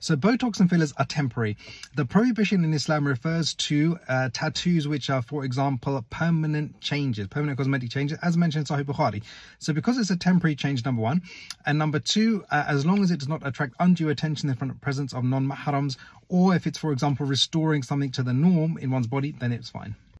So Botox and fillers are temporary. The prohibition in Islam refers to uh, tattoos which are, for example, permanent changes, permanent cosmetic changes, as mentioned in Sahih Bukhari. So because it's a temporary change, number one, and number two, uh, as long as it does not attract undue attention in front of presence of non-mahrams, or if it's, for example, restoring something to the norm in one's body, then it's fine.